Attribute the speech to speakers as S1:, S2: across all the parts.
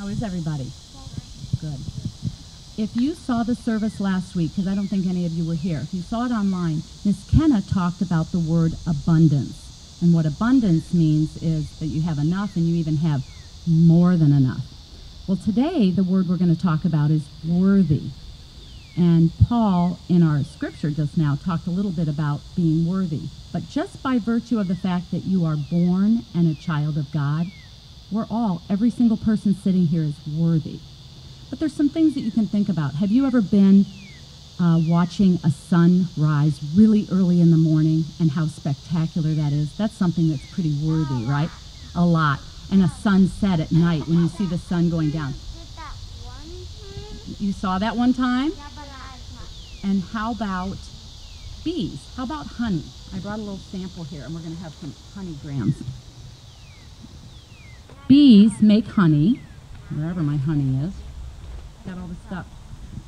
S1: How is everybody? Good. If you saw the service last week, because I don't think any of you were here, if you saw it online, Miss Kenna talked about the word abundance. And what abundance means is that you have enough and you even have more than enough. Well, today the word we're going to talk about is worthy. And Paul, in our scripture just now, talked a little bit about being worthy. But just by virtue of the fact that you are born and a child of God, we're all, every single person sitting here is worthy. But there's some things that you can think about. Have you ever been uh, watching a sun rise really early in the morning and how spectacular that is? That's something that's pretty worthy, right? A lot. And a sunset at night when you see the sun going down. You saw that one time?
S2: Yeah, but I
S1: And how about bees? How about honey? I brought a little sample here, and we're going to have some honey grahams. Bees make honey, wherever my honey is. Got all stuff.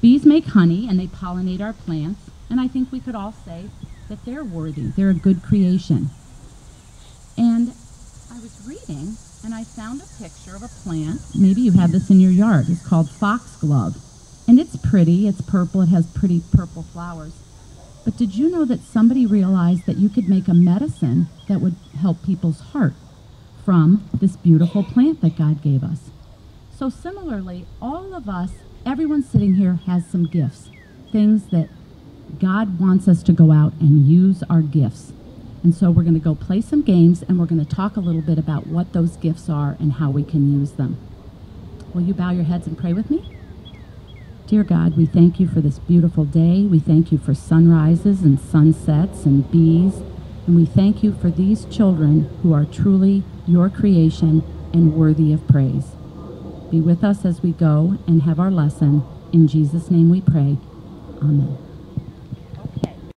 S1: Bees make honey, and they pollinate our plants. And I think we could all say that they're worthy. They're a good creation. And I was reading, and I found a picture of a plant. Maybe you have this in your yard. It's called foxglove. And it's pretty. It's purple. It has pretty purple flowers. But did you know that somebody realized that you could make a medicine that would help people's heart from this beautiful plant that God gave us? So, similarly, all of us, everyone sitting here has some gifts, things that God wants us to go out and use our gifts. And so, we're going to go play some games and we're going to talk a little bit about what those gifts are and how we can use them. Will you bow your heads and pray with me? Dear God, we thank you for this beautiful day. We thank you for sunrises and sunsets and bees. And we thank you for these children who are truly your creation and worthy of praise. Be with us as we go and have our lesson. In Jesus' name we pray. Amen.